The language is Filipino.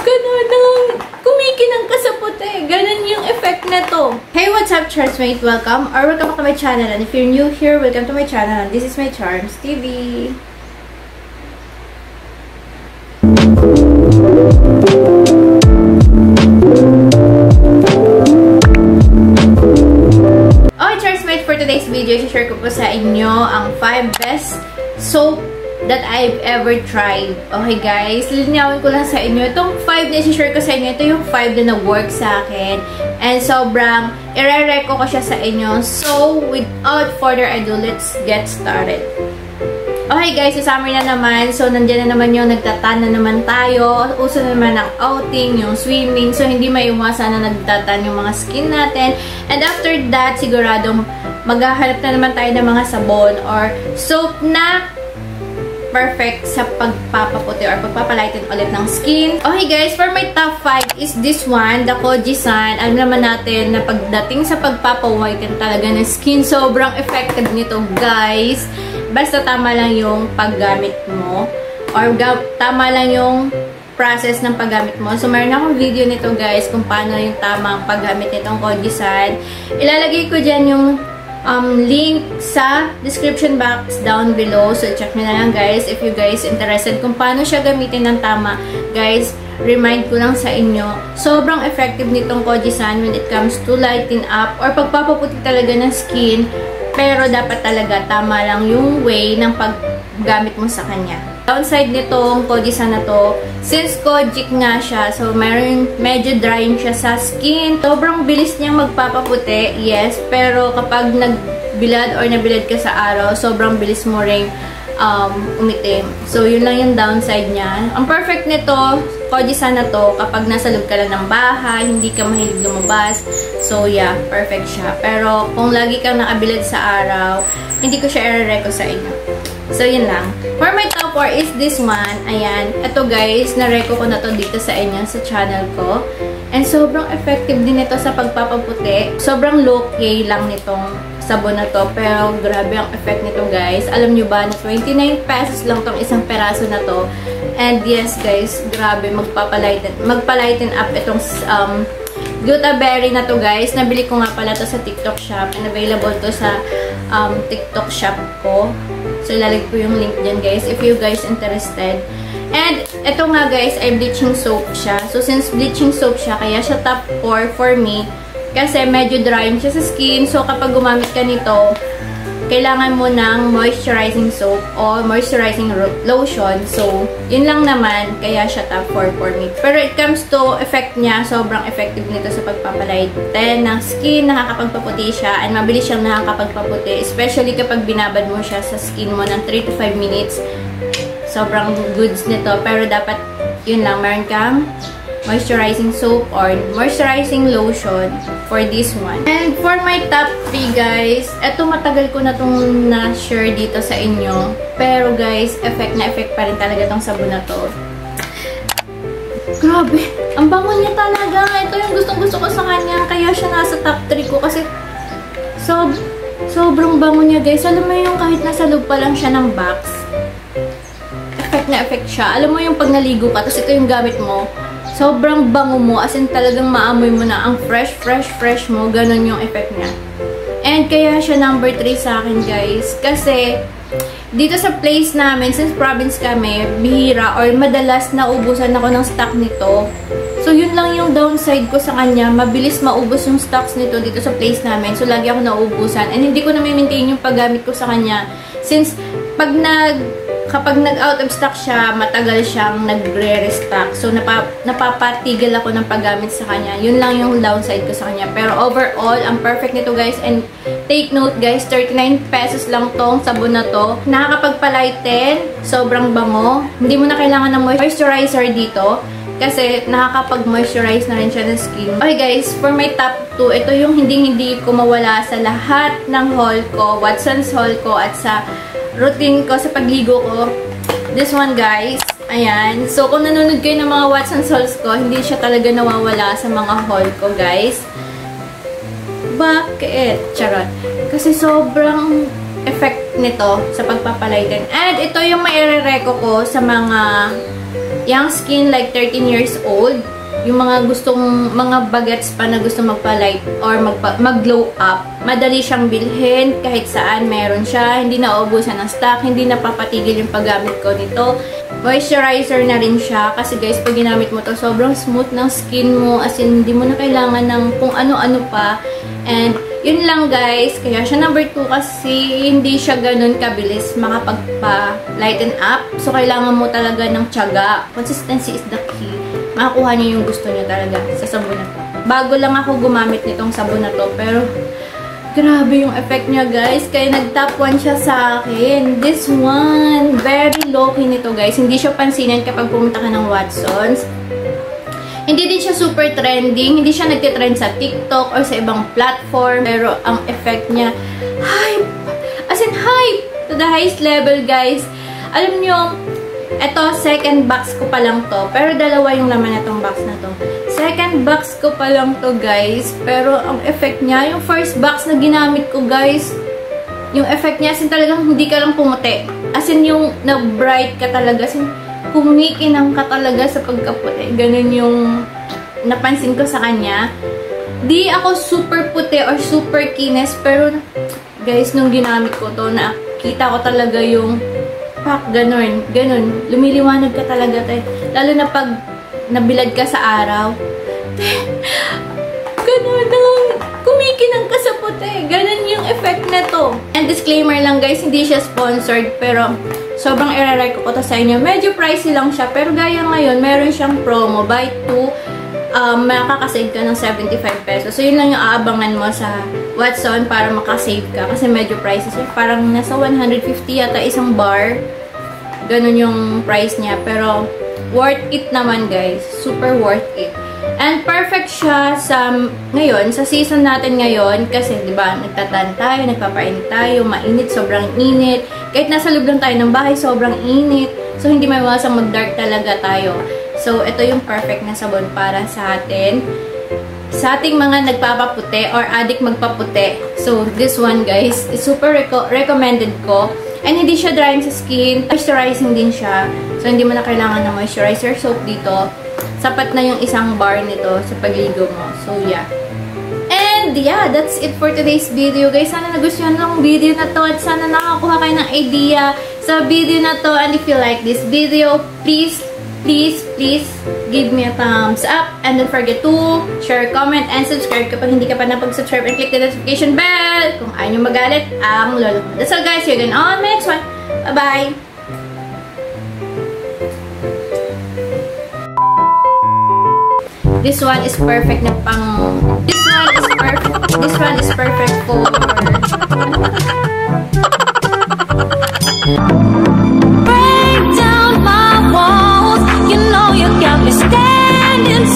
Ganun kumikinang ka sa puti. Ganun yung effect na to. Hey, what's up, Charmsmate? Welcome or welcome back to my channel. And if you're new here, welcome to my channel. And this is my Charms TV. Okay, Charmsmate, for today's video, share ko po sa inyo ang 5 best soap that I've ever tried. Okay guys, lilinawin ko lang sa inyo. Itong 5 na isi-share ko sa inyo, ito yung 5 na nag-work sa akin. And sobrang ire-reco ko siya sa inyo. So, without further ado, let's get started. Okay guys, so summer na naman. So, nandiyan na naman yung nagtatan na naman tayo. Uso na naman ang outing, yung swimming. So, hindi maiwasan na nagtatan yung mga skin natin. And after that, siguradong maghahanap na naman tayo ng mga sabon or soap na perfect sa pagpapaputi or pagpapalighten ulit ng skin. Okay guys, for my top 5 is this one, the Koji-san. Alam naman natin na pagdating sa pagpapawhiten talaga ng skin, sobrang effective nito guys. Basta tama lang yung paggamit mo or tama lang yung process ng paggamit mo. So, meron akong video nito guys kung paano yung tamang paggamit nitong Koji-san. Ilalagay ko dyan yung um, link sa description box down below. So, check nyo na lang guys if you guys interested kung paano siya gamitin ng tama. Guys, remind ko lang sa inyo, sobrang effective nitong Koji-san when it comes to lighten up or pagpapaputi talaga ng skin. Pero dapat talaga tama lang yung way ng paggamit mo sa kanya downside nitong Kojisa na to, since Kojic nga siya, so meron, medyo drying siya sa skin. Sobrang bilis niyang magpapaputi, yes, pero kapag nagbilad or nabilad ka sa araw, sobrang bilis mo ring um, umitim. So, yun lang yung downside niya. Ang perfect nito, Kojisa na to, kapag nasa loob ka lang ng bahay, hindi ka mahilig lumabas. So, yeah, perfect siya. Pero, kung lagi kang nakabilad sa araw, hindi ko siya i-reco sa inyo. So, yun lang. For my top 4 is this one. Ayan. Ito guys, na-reco ko na to dito sa inyo, sa channel ko. And sobrang effective din ito sa pagpapaputi. Sobrang low-key lang nitong sabon na to. Pero grabe ang effect nito guys. Alam nyo ba na 29 pesos lang tong isang peraso na to. And yes guys, grabe magpapalighten, magpalighten up itong um, Gutaberry na to guys. Nabili ko nga pala to sa TikTok shop. And available to sa um, TikTok shop ko. So, ilalagay ko yung link dyan guys if you guys interested. And, ito nga guys, ay bleaching soap siya. So, since bleaching soap siya, kaya siya top 4 for me. Kasi medyo drying siya sa skin. So, kapag gumamit ka nito, kailangan mo ng moisturizing soap o moisturizing lotion. So, yun lang naman, kaya siya top 4 for me. Pero it comes to effect niya, sobrang effective nito sa pagpapalighten ng skin, nakakapagpaputi siya, and mabilis siyang nakakapagpaputi. Especially kapag binabad mo siya sa skin mo ng 3 to 5 minutes. Sobrang goods nito. Pero dapat, yun lang, meron kang moisturizing soap or moisturizing lotion for this one. And for my top 3 guys, eto matagal ko na itong na-share dito sa inyo. Pero guys, effect na effect pa rin talaga itong sabon na to. Grabe, ang bango niya talaga. Ito yung gustong gusto ko sa kanya. Kaya siya nasa top 3 ko kasi sob sobrang bango niya guys. Alam mo yung kahit nasa loob pa lang siya ng box, effect na effect siya. Alam mo yung pag naligo ka, tapos ito yung gamit mo, sobrang bango mo, as in talagang maamoy mo na ang fresh, fresh, fresh mo, ganun yung effect niya. And kaya siya number 3 sa akin, guys. Kasi, dito sa place namin, since province kami, bihira or madalas naubusan ako ng stock nito. So, yun lang yung downside ko sa kanya. Mabilis maubos yung stocks nito dito sa place namin. So, lagi ako naubusan. And hindi ko na maintain yung paggamit ko sa kanya. Since, pag nag kapag nag-out of stock siya, matagal siyang nagre-restock. So, napa, napapatigil ako ng paggamit sa kanya. Yun lang yung downside ko sa kanya. Pero overall, ang perfect nito guys. And take note guys, 39 pesos lang tong sabon na to. Nakakapagpalighten, sobrang bango. Hindi mo na kailangan ng moisturizer dito. Kasi nakakapag-moisturize na rin siya ng skin. Okay guys, for my top 2, ito yung hindi-hindi ko mawala sa lahat ng haul ko, Watson's haul ko, at sa routine ko sa pagligo ko. This one, guys. Ayan. So, kung nanonood kayo ng mga Watson's hauls ko, hindi siya talaga nawawala sa mga haul ko, guys. Bakit? Charot. Kasi sobrang effect nito sa pagpapalighten. And ito yung maire-reco ko sa mga young skin like 13 years old, yung mga gustong, mga bagets pa na gusto magpa-light or mag-glow up, madali siyang bilhin, kahit saan meron siya, hindi na naubusan ng stock, hindi napapatigil yung paggamit ko nito. Moisturizer na rin siya, kasi guys, pag ginamit mo to, sobrang smooth ng skin mo, as in, hindi mo na kailangan ng kung ano-ano pa, and yun lang guys, kaya siya number 2 kasi hindi siya ganun kabilis makapagpa-lighten up. So, kailangan mo talaga ng tiyaga. Consistency is the key makakuha niyo yung gusto niyo talaga sa sabon na to. Bago lang ako gumamit nitong sabon na to, pero grabe yung effect niya, guys. Kaya nag-top 1 siya sa akin. This one, very low-key nito, guys. Hindi siya pansinin kapag pumunta ka ng Watsons. Hindi din siya super trending. Hindi siya nagtitrend sa TikTok or sa ibang platform. Pero ang effect niya, hype! As in, hype! To the highest level, guys. Alam niyo, ito, second box ko pa lang to. Pero dalawa yung laman na tong box na to. Second box ko pa lang to, guys. Pero ang effect niya, yung first box na ginamit ko, guys, yung effect niya, as in talagang hindi ka lang pumuti. As in yung na-bright ka talaga. As in, kumikinang ka talaga sa pagkaputi. Ganun yung napansin ko sa kanya. Di ako super puti or super kines, pero guys, nung ginamit ko to, nakita ko talaga yung pak, ganun, ganun. Lumiliwanag ka talaga, te. Lalo na pag nabilad ka sa araw. Te, ganun lang. Kumikinang ka sa puti. Ganun yung effect na to. And disclaimer lang guys, hindi siya sponsored, pero sobrang iraray ko to sa inyo. Medyo pricey lang siya, pero gaya ngayon, meron siyang promo. Buy 2, um, makakasave ka ng 75 pesos. So, yun lang yung aabangan mo sa Watson para makasave ka. Kasi medyo pricey siya. Parang nasa 150 yata isang bar. Ganun yung price niya. Pero, worth it naman guys. Super worth it. And perfect siya sa ngayon, sa season natin ngayon kasi 'di ba, nagtatan tayo, nagpapainit tayo, mainit, sobrang init. Kahit nasa loob lang tayo ng bahay, sobrang init. So hindi may maiwasang mag-dark talaga tayo. So ito yung perfect na sabon para sa atin. Sa ating mga nagpapaputi or addict magpaputi. So this one guys, super reco recommended ko. And hindi siya drying sa skin, moisturizing din siya. So hindi mo na kailangan ng moisturizer soap dito sapat na yung isang bar nito sa pagligo mo. So, yeah. And, yeah, that's it for today's video, guys. Sana nagustuhan ng video na to at sana nakakuha kayo ng idea sa video na to. And if you like this video, please, please, please give me a thumbs up. And don't forget to share, comment, and subscribe kapag hindi ka pa napag-subscribe and click the notification bell kung ayaw nyo magalit ang lolo. That's all guys. See you again on my next one. Bye-bye! This one is perfect na pang... This one is perfect. This one is perfect for... standing